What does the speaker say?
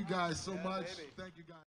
you guys so much. Thank you guys.